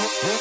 What?